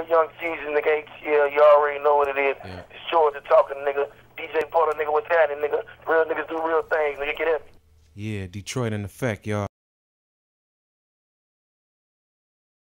boy Young the nigga, ATL, you already know what it is. Yeah. It's Georgia talking, nigga. DJ Butter, nigga, what's happening, nigga? Real niggas do real things, nigga, get in. Yeah, Detroit in effect, y'all.